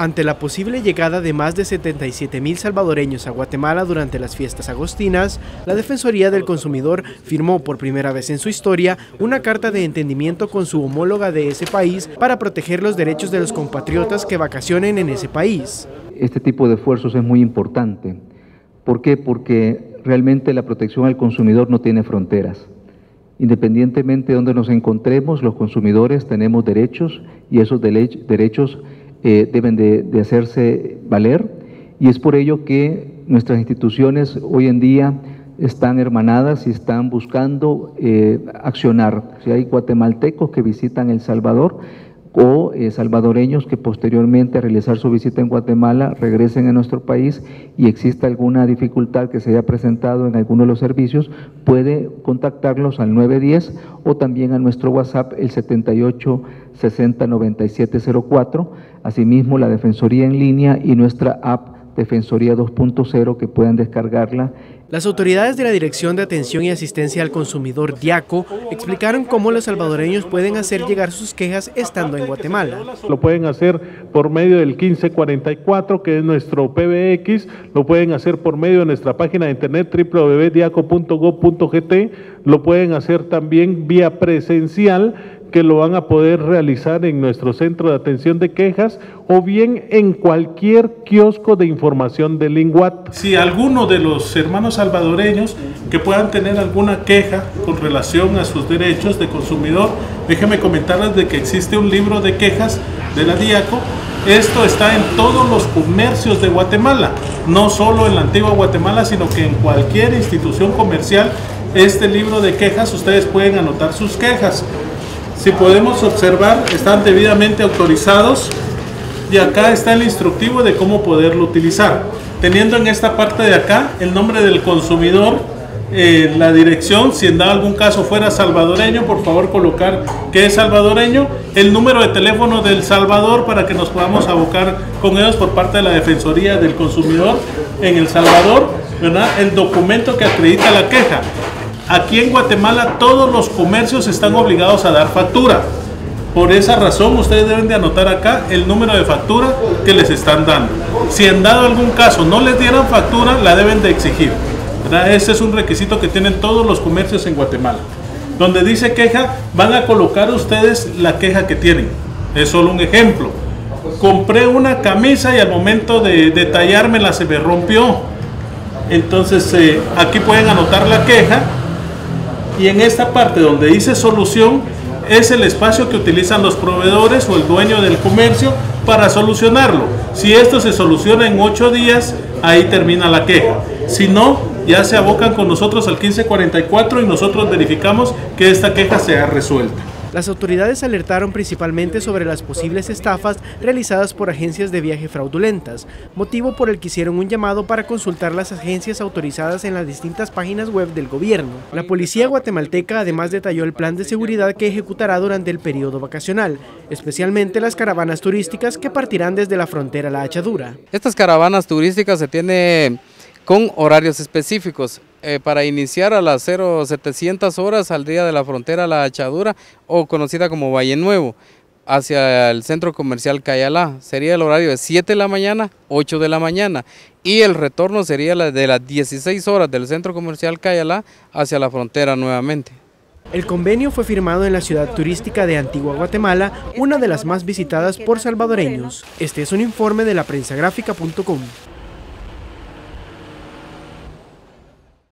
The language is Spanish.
Ante la posible llegada de más de 77 mil salvadoreños a Guatemala durante las fiestas agostinas, la Defensoría del Consumidor firmó por primera vez en su historia una carta de entendimiento con su homóloga de ese país para proteger los derechos de los compatriotas que vacacionen en ese país. Este tipo de esfuerzos es muy importante. ¿Por qué? Porque realmente la protección al consumidor no tiene fronteras. Independientemente de donde nos encontremos, los consumidores tenemos derechos y esos derechos eh, deben de, hacerse valer y es por ello que nuestras instituciones hoy en día están hermanadas y están buscando eh, accionar. Si hay guatemaltecos que visitan El Salvador, o eh, salvadoreños que posteriormente a realizar su visita en Guatemala regresen a nuestro país y exista alguna dificultad que se haya presentado en alguno de los servicios, puede contactarlos al 910 o también a nuestro WhatsApp el 78 60 97 04, asimismo la Defensoría en línea y nuestra app Defensoría 2.0 que puedan descargarla. Las autoridades de la Dirección de Atención y Asistencia al Consumidor DIACO explicaron cómo los salvadoreños pueden hacer llegar sus quejas estando en Guatemala. Lo pueden hacer por medio del 1544, que es nuestro PBX, lo pueden hacer por medio de nuestra página de internet www.diaco.gov.gt, lo pueden hacer también vía presencial que lo van a poder realizar en nuestro centro de atención de quejas o bien en cualquier kiosco de información de Linguat. Si alguno de los hermanos salvadoreños que puedan tener alguna queja con relación a sus derechos de consumidor, déjenme comentarles de que existe un libro de quejas de la DIACO. Esto está en todos los comercios de Guatemala, no solo en la antigua Guatemala, sino que en cualquier institución comercial este libro de quejas ustedes pueden anotar sus quejas si podemos observar, están debidamente autorizados y acá está el instructivo de cómo poderlo utilizar. Teniendo en esta parte de acá el nombre del consumidor, eh, la dirección, si en dado algún caso fuera salvadoreño, por favor colocar que es salvadoreño, el número de teléfono del Salvador para que nos podamos abocar con ellos por parte de la Defensoría del Consumidor en El Salvador, ¿verdad? el documento que acredita la queja. Aquí en Guatemala todos los comercios están obligados a dar factura. Por esa razón ustedes deben de anotar acá el número de factura que les están dando. Si en dado algún caso no les dieran factura, la deben de exigir. Ese es un requisito que tienen todos los comercios en Guatemala. Donde dice queja, van a colocar ustedes la queja que tienen. Es solo un ejemplo. Compré una camisa y al momento de detallármela se me rompió. Entonces eh, aquí pueden anotar la queja y en esta parte donde dice solución es el espacio que utilizan los proveedores o el dueño del comercio para solucionarlo. Si esto se soluciona en ocho días, ahí termina la queja. Si no, ya se abocan con nosotros al 1544 y nosotros verificamos que esta queja sea resuelta. Las autoridades alertaron principalmente sobre las posibles estafas realizadas por agencias de viaje fraudulentas, motivo por el que hicieron un llamado para consultar las agencias autorizadas en las distintas páginas web del gobierno. La policía guatemalteca además detalló el plan de seguridad que ejecutará durante el periodo vacacional, especialmente las caravanas turísticas que partirán desde la frontera La Hachadura. Estas caravanas turísticas se tienen con horarios específicos. Eh, para iniciar a las 0700 horas al día de la frontera La Hachadura o conocida como Valle Nuevo hacia el centro comercial Cayalá. Sería el horario de 7 de la mañana, 8 de la mañana y el retorno sería de las 16 horas del centro comercial Cayalá hacia la frontera nuevamente. El convenio fue firmado en la ciudad turística de Antigua Guatemala, una de las más visitadas por salvadoreños. Este es un informe de la.